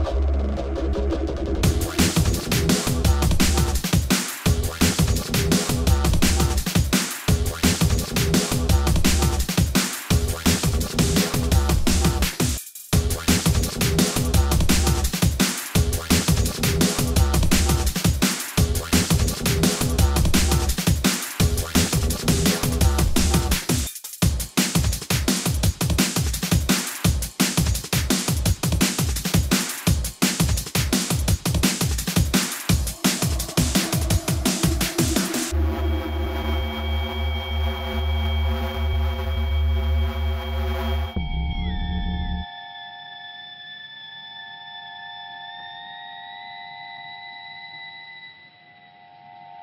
Thank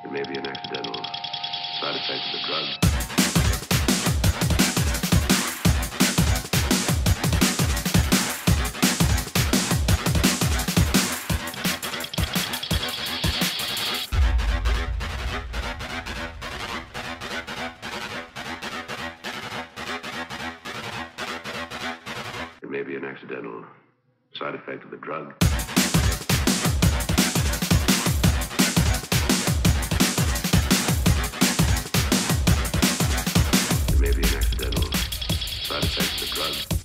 It may be an accidental side effect of the drug. It may be an accidental side effect of the drug. Effect of the drug.